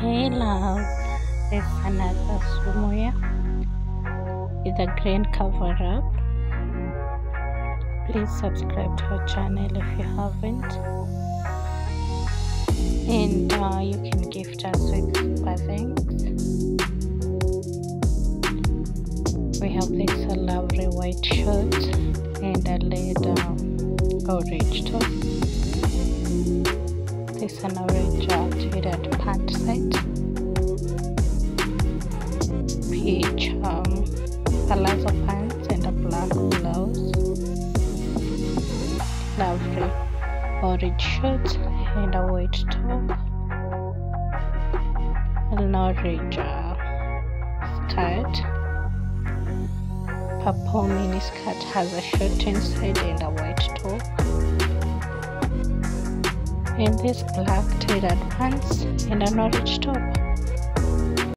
Hey love, there's another Sumuya with a green cover up. Please subscribe to our channel if you haven't. And uh, you can gift us with super. We have this uh, lovely white shirt and a leather orange top. This is an orange uh, Peach um, palazzo pants and a black blouse. Lovely orange shirt and a white top. An orange uh, skirt. Purple mini skirt has a shirt inside and a white top. And this black tailored pants and an orange top.